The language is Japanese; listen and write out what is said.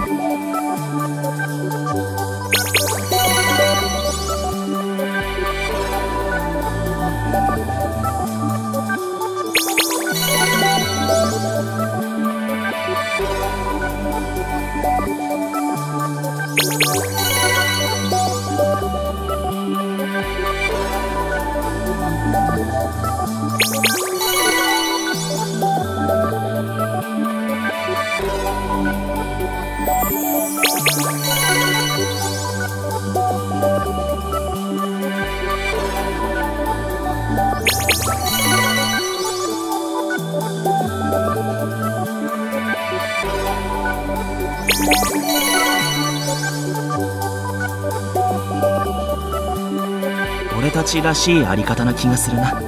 Bye. 俺たちらしいあり方な気がするな。